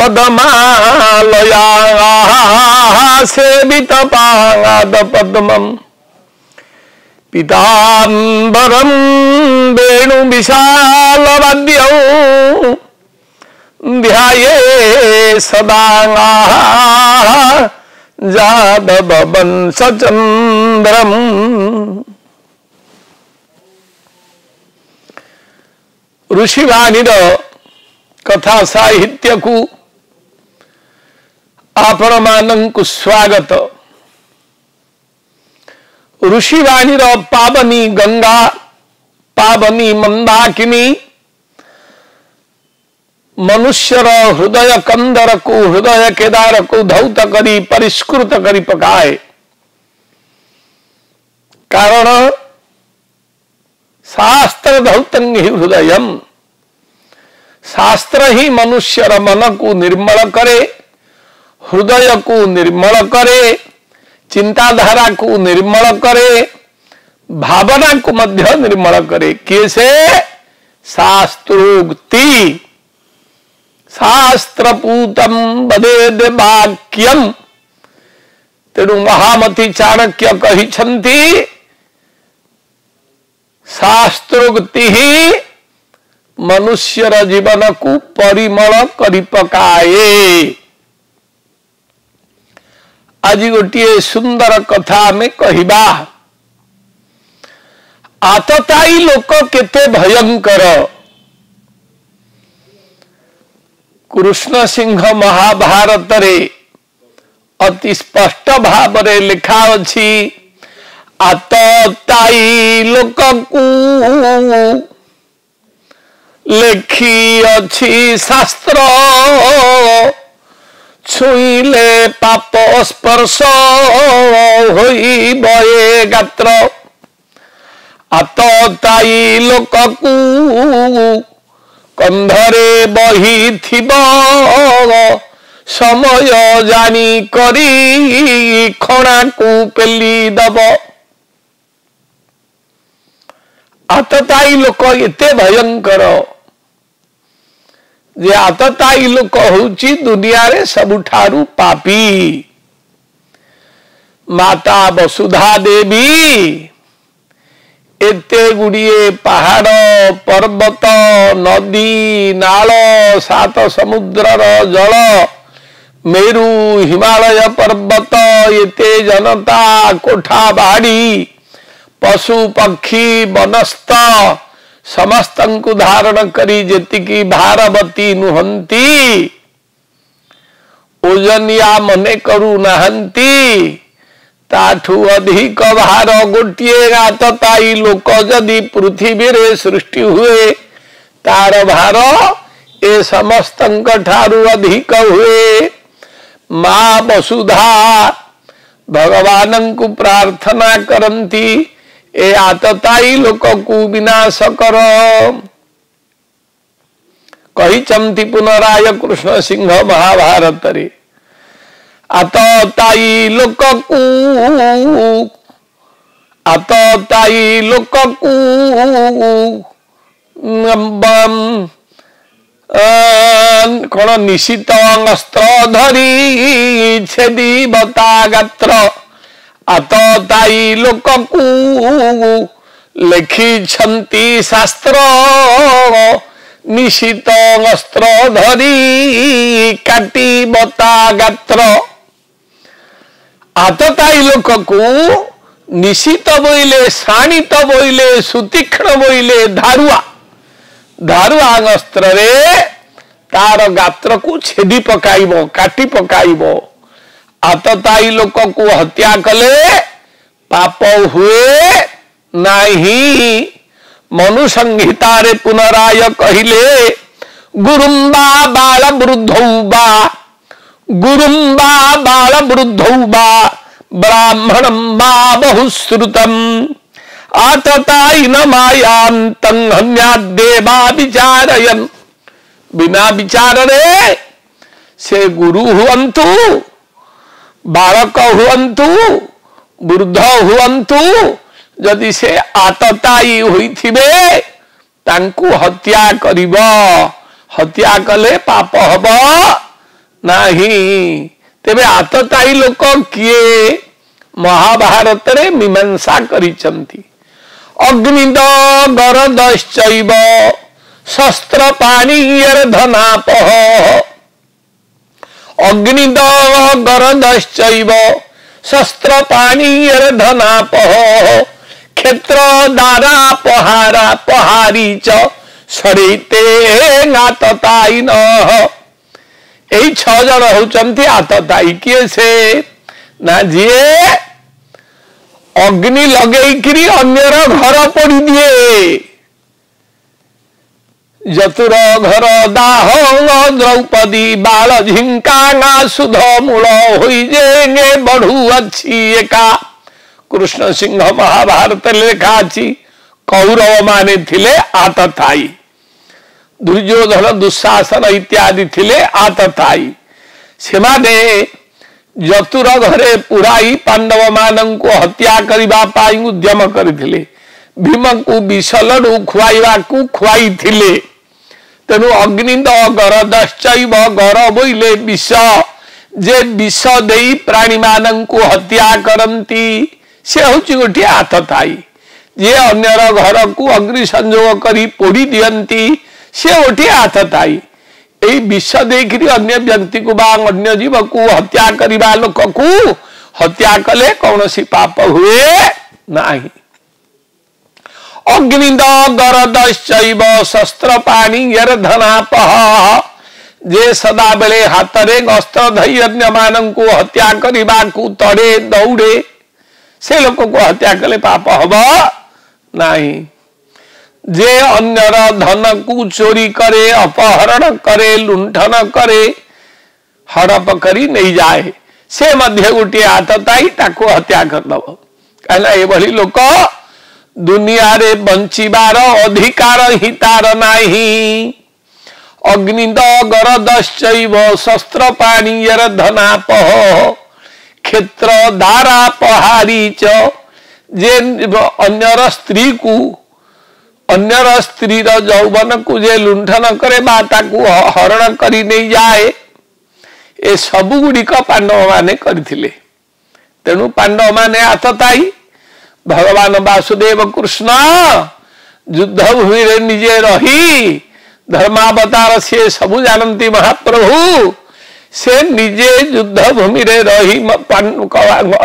पदमालया सेवित पाद पद्मम पितांबरम वेणु विशाल वद्यौ ध्याये सदा जादव वंश चंद्रम कथा साहित्य को ଆପଣମାନଙ୍କୁ ସ୍ୱାଗତ ଋଷିବାଣୀର ପାବନୀ ଗଙ୍ଗା ପାବନୀ ମନ୍ଦାକିନୀ ମନୁଷ୍ୟର ହୃଦୟ କନ୍ଦରକୁ ହୃଦୟ କେଦାରକୁ ଧୌତ କରି ପରିଷ୍କୃତ କରି ପକାଏ କାରଣ शास्त्र धौतंग हृदय शास्त्र ही मनुष्य मन को निर्मल करे हृदय को निर्मल करे चिंताधारा को निर्मल करे भावना को मध्य निर्मल करे कैसे शास्त्रोक्ति शास्त्रपूतम वदेद वाक्यम तेणु महामती चाणक्य कही शास्त्रोक्ति मनुष्यर जीवन को परिमल कर पकाए ଆଜି ଗୋଟିଏ ସୁନ୍ଦର କଥା ଆମେ କହିବା ଆତତାୟୀ ଲୋକ କେତେ ଭୟଙ୍କର କୃଷ୍ଣ ସିଂହ ମହାଭାରତରେ ଅତି ସ୍ପଷ୍ଟ ଭାବରେ ଲେଖା ଅଛି ଆତତାୟୀ ଲୋକଙ୍କୁ ଲେଖି ଅଛି ଶାସ୍ତ୍ର ଛୁଇଁଲେ ପାପ ସ୍ପର୍ଶ ହୋଇ ଏ ଗାତ୍ର ଆତାଇ ଲୋକକୁ କନ୍ଧରେ ବହିଥିବ ସମୟ ଜାଣି କରି ଖଣାକୁ ପେଲି ଦବ ଆତତାଇ ଲୋକ ଏତେ ଭୟଙ୍କର जे आतताई लोक हूँ दुनिया रे सबुठारु पापी माता वसुधा देवी एत गुड़े पहाड़ पर्वत नदी नालो सात समुद्र जल मेरु हिमालय पर्वत एते जनता कोठा बाड़ी पशु पक्षी वनस्थ समस्तंकु धारण करी जेतिकी भारवती नुहंती ओजन मन मने करु नहंती ताठु अधिक भार गोटिएगा तताई लोक जदि पृथ्वी रे सृष्टि हुए तार भार ए समस्त अधिक हुए माँ वसुधा भगवान को प्रार्थना करती ଏ ଆତତାଇ ଲୋକକୁ ବିନାଶ କର କହିଛନ୍ତି ପୁନରାୟ କୃଷ୍ଣ ସିଂହ ମହାଭାରତରେ ଆତତାଇ ଲୋକକୁ ଆତତାଇ ଲୋକକୁ କଣ ନିଶିତ ଅସ୍ତ୍ର ଧରି ଛେଦିବ ତା ଗାତ୍ର ଆତତାୟୀ ଲୋକକୁ ଲେଖିଛନ୍ତି ଶାସ୍ତ୍ର ନିଶିତ ଅସ୍ତ୍ର ଧରି କାଟିବ ତା ଗାତ୍ର ଆତତାୟୀ ଲୋକକୁ ନିଶିତ ବୋଇଲେ ଶାଣିତ ବୋଇଲେ ସୁତୀକ୍ଷ୍ଣ ବୋଇଲେ ଧାରୁଆ ଧାରୁଆ ଅସ୍ତ୍ରରେ ତାର ଗାତ୍ରକୁ ଛେଦି ପକାଇବ କାଟି ପକାଇବ आतताई लोक को हत्या कले पाप हुए नहीं मनु संहिता रे पुनराय कहिले गुरुम्बा बाल वृद्ध बा गुरुम्बा बाल वृद्ध बा ब्राह्मण बा बहुश्रुतम आतताई न मायाम तंग हन्या देवा विचारयन बिना विचार रे से गुरु हुंतु बालक हूं वृद्ध हुअंतु जदि से आतताई होइथिबे तांकु हत्या करिब हत्या कले पाप हब नाही तेबे आतताई लोक किए महाभारत रे मीमांसा करिसंती अग्निद गरदश्चैव शस्त्र पाणी धनापह অগ্নিদহ গরদশ্চৈব শস্ত্র পানীয়ের ধনাপহ ক্ষেত্র দ্বারা পহারা পহারি চ সরিতে আততায়ীন এই ছ জন হচ্ছেন আততায়ী কিয়ে সে না যিয়ে অগ্নি লগাইকি অন্যর ঘর পোড়ি দিয়ে যতুর ঘর দাহ দ্রৌপদী বাল ঝিঙ্কাঙা সুধ মূল হই যে বড়ু আছি একা কৃষ্ণ সিংহ মহাভারতে লেখা আছে কৌরব মানে থিলে আতথাই দুর্যোধন দুঃশাসন ইত্যাদি থিলে আতথাই সেমানে যতুর ঘরে পুরাই পাণ্ডব মানুষ হত্যা করিবা পাই উদ্যম করিলে ভীমকু বিশলডু খুয়াইবাকু খুয়াইলে ତେଣୁ ଅଗ୍ନିନ୍ଦ ଗରଦଶ୍ଚୈବ ଗରମୋଇଲେ ବିଷ ଯେ ବିଷ ଦେଇ ପ୍ରାଣୀମାନଙ୍କୁ ହତ୍ୟା କରନ୍ତି ସେ ହେଉଛି ଗୋଟିଏ ହାତ ଥାଇ ଯିଏ ଅନ୍ୟର ଘରକୁ ଅଗ୍ନି ସଂଯୋଗ କରି ପୋଡ଼ି ଦିଅନ୍ତି ସେ ଗୋଟିଏ ହାତ ଥାଇ ଏଇ ବିଷ ଦେଇକରି ଅନ୍ୟ ବ୍ୟକ୍ତିକୁ ବା ଅନ୍ୟ ଜୀବକୁ ହତ୍ୟା କରିବା ଲୋକକୁ ହତ୍ୟା କଲେ କୌଣସି ପାପ ହୁଏ ନାହିଁ अग्निद दरद शस्त्र पानी यधनापह जे सदा बेले हाथ रे गस्त्र धैर्य मान को हत्या करने को तड़े दौड़े से लोक को हत्या कले पाप हब ना जे अन्यर धन को चोरी करे अपहरण करे लुंठन करे हड़प करी नहीं जाए से मध्य गोटे आतताई ताको हत्या कर दब कहला ये भली ଦୁନିଆ ରେ ବଞ୍ଚିବାର ଅଧିକାର ହିଁ ତାର ନାହିଁ ଅଗ୍ନି ଦର ଦଶ୍ଚୈବ ଶସ୍ତ୍ର ପାଣିର ଧନା ପହ କ୍ଷେତ୍ର ଦାରା ପହାରିଚ ଯେ ଅନ୍ୟର ସ୍ତ୍ରୀକୁ ଅନ୍ୟର ସ୍ତ୍ରୀର ଯୌବନକୁ ଯେ ଲୁଣ୍ଠନ କରେ ବା ତାକୁ ହରଣ କରି ନେଇଯାଏ ଏସବୁ ଗୁଡ଼ିକ ପାଣ୍ଡବମାନେ କରିଥିଲେ ତେଣୁ ପାଣ୍ଡବମାନେ ଆତତାୟୀ भगवान वासुदेव कृष्ण युद्ध भूमि निजे रही धर्मावतार से सबु जानती महाप्रभु से निजे युद्ध भूमि रही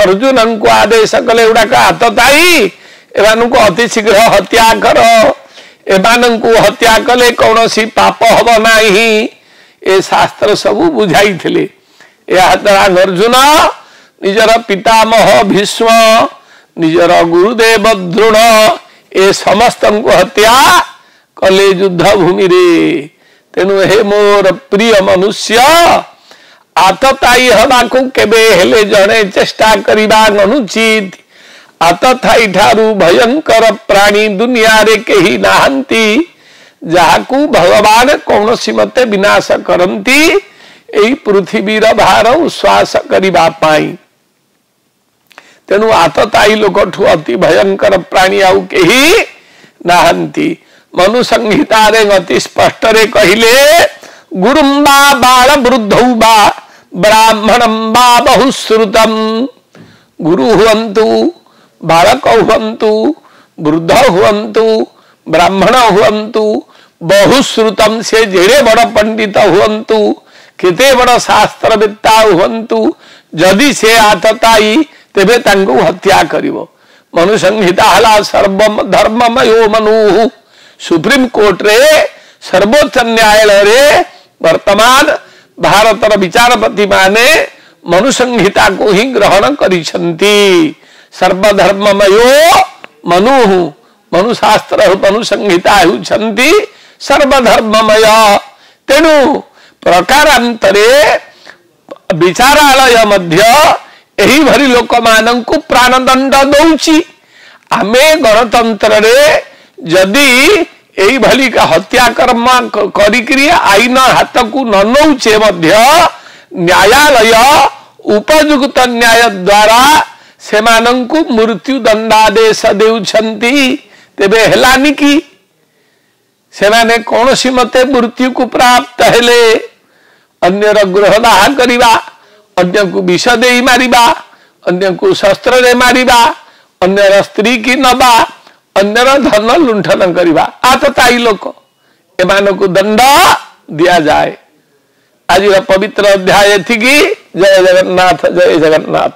अर्जुन को आदेश कले गुड़ाक हाथ ताई एम अति शीघ्र हत्या कर ଏମାନଙ୍କୁ ହତ୍ୟା କଲେ କୌଣସି ପାପ ହବ ନାହିଁ ଏ ଶାସ୍ତ୍ର ସବୁ ବୁଝାଇଥିଲେ ଏହାଦ୍ୱାରା ଅର୍ଜୁନ ନିଜର ପିତାମହ ଭୀଷ୍ମ ନିଜର ଗୁରୁଦେବ ଦ୍ରୋଣ ଏ ସମସ୍ତଙ୍କୁ ହତ୍ୟା କଲେ ଯୁଦ୍ଧ ଭୂମିରେ ତେଣୁ ହେ ମୋର ପ୍ରିୟ ମନୁଷ୍ୟ ଆତତାୟୀ ହେବାକୁ କେବେ ହେଲେ ଜଣେ ଚେଷ୍ଟା କରିବା ଅନୁଚିତ ଆତଥାୟୀ ଠାରୁ ଭୟଙ୍କର ପ୍ରାଣୀ ଦୁନିଆରେ କେହି ନାହାନ୍ତି ଯାହାକୁ ଭଗବାନ କୌଣସି ମତେ ବିନାଶ କରନ୍ତି ଏଇ ପୃଥିବୀର ଭାର ଉଶ୍ୱାସ କରିବା ପାଇଁ ତେଣୁ ଆତତାୟୀ ଲୋକଠୁ ଅତି ଭୟଙ୍କର ପ୍ରାଣୀ ଆଉ କେହି ନାହାନ୍ତି ମନୁ ସଂହିତାରେ ଅତି ସ୍ପଷ୍ଟରେ କହିଲେ ଗୁରୁମ୍ବା ବାଳ ବୃଦ୍ଧୌ ବା ବ୍ରାହ୍ମଣମ୍ ବା ବହୁଶ୍ରୁତମ୍ ଗୁରୁ ହୁଅନ୍ତୁ ବାଳକ ହୁଅନ୍ତୁ ବୃଦ୍ଧ ହୁଅନ୍ତୁ ବ୍ରାହ୍ମଣ ହୁଅନ୍ତୁ ବହୁଶ୍ରୁତମ ସେ ଯେଡ଼େ ବଡ଼ ପଣ୍ଡିତ ହୁଅନ୍ତୁ କେତେ ବଡ଼ ଶାସ୍ତ୍ରବିତ୍ତା ହୁଅନ୍ତୁ ଯଦି ସେ ଆତତାୟୀ तेबे हत्या कर मनुसंहिता हला सर्व धर्म मयो मनु सुप्रीम कोर्ट रे सर्वोच्च न्यायालय रे वर्तमान भारत विचारपति माने मनुसंहिता को ही ग्रहण करिसंती सर्वधर्म मयो मनु मनुशास्त्र मनुसंहिता हेउछंती सर्वधर्ममय तेणु प्रकारातरे विचारालय मध्य ଏହିଭଳି ଲୋକମାନଙ୍କୁ ପ୍ରାଣଦଣ୍ଡ ଦଉଛି ଆମେ ଗଣତନ୍ତ୍ରରେ ଯଦି ଏଇଭଳି ହତ୍ୟାକର୍ମ କରିକିରି ଆଇନ ହାତକୁ ନ ନଉଛେ ମଧ୍ୟ ନ୍ୟାୟାଳୟ ଉପଯୁକ୍ତ ନ୍ୟାୟ ଦ୍ୱାରା ସେମାନଙ୍କୁ ମୃତ୍ୟୁ ଦଣ୍ଡାଦେଶ ଦେଉଛନ୍ତି ତେବେ ହେଲାନି କି ସେମାନେ କୌଣସି ମତେ ମୃତ୍ୟୁକୁ ପ୍ରାପ୍ତ ହେଲେ ଅନ୍ୟର ଗୃହ ଦାହ କରିବା ଅନ୍ୟକୁ ବିଷ ଦେଇ ମାରିବା ଅନ୍ୟକୁ ଶସ୍ତ୍ରରେ ମାରିବା ଅନ୍ୟର ସ୍ତ୍ରୀ କି ନବା ଅନ୍ୟର ଧନ ଲୁଣ୍ଠନ କରିବା ଆ ତ ତାଇ ଲୋକ ଏମାନଙ୍କୁ ଦଣ୍ଡ ଦିଆଯାଏ ଆଜିର ପବିତ୍ର ଅଧ୍ୟାୟ ଏଠିକି ଜୟ ଜଗନ୍ନାଥ ଜୟ ଜଗନ୍ନାଥ